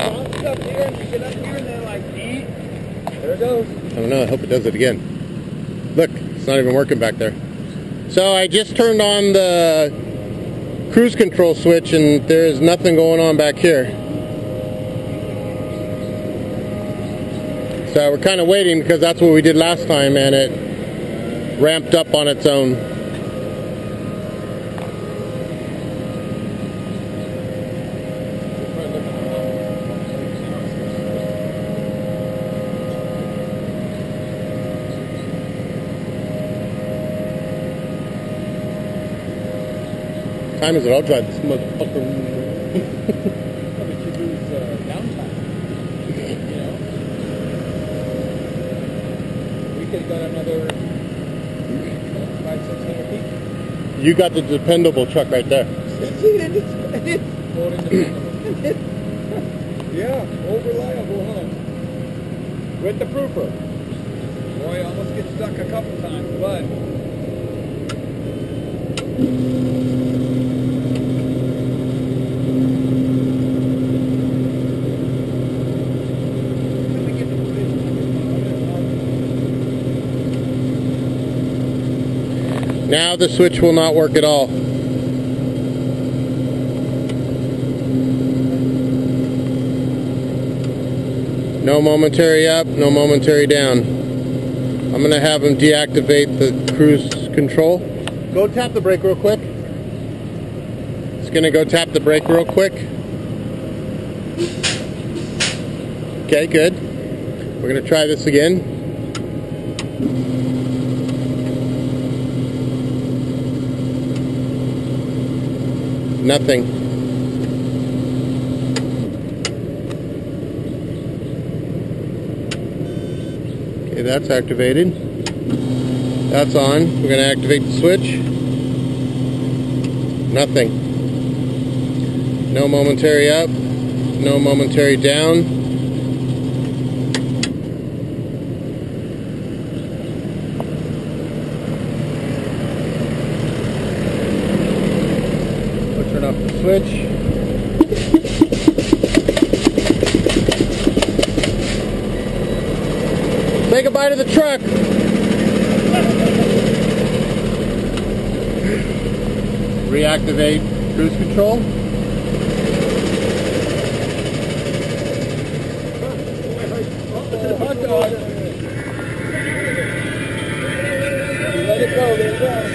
up and you get up here and then like. There it goes. I don't know. I hope it does it again. Look, it's not even working back there. So I just turned on the cruise control switch and there is nothing going on back here. So we're kind of waiting because that's what we did last time and it ramped up on its own. Time is it? I'll drive this motherfucker. You got the dependable truck right there. Yeah, old reliable, huh? With the proofer. Boy, almost get stuck a couple times, but Now the switch will not work at all. No momentary up, no momentary down. I'm going to have him deactivate the cruise control. Go tap the brake real quick. It's going to go tap the brake real quick. Okay, good. We're going to try this again. Nothing. Okay, that's activated. That's on. We're going to activate the switch. Nothing. No momentary up. No momentary down. switch. a bite of the truck. Reactivate cruise control. Hot dog. Let it go, let it go.